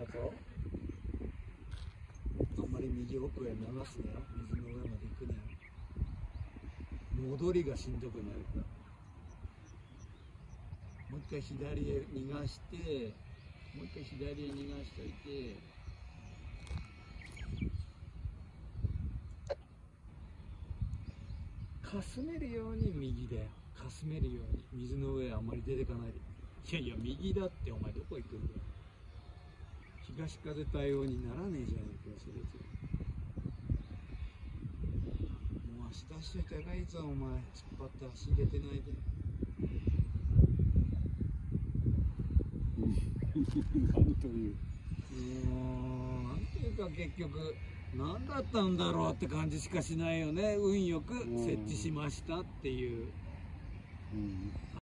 あんまり右奥へ流すなよ。水の上まで行くなよ。戻りがしんどくなるから。もう一回左へ逃がしてもう一回左へ逃がしといて。かすめるように右だよ。かすめるように。水の上あんまり出てかない。いやいや右だってお前どこ行くんだよ。東風対応にならねえじゃねえかそれじゃ。もうしといたいいぞお前。突っ張って足入れてないで。なんという。もうなんていうか結局何だったんだろうって感じしかしないよね。運よく設置しましたっていう。うん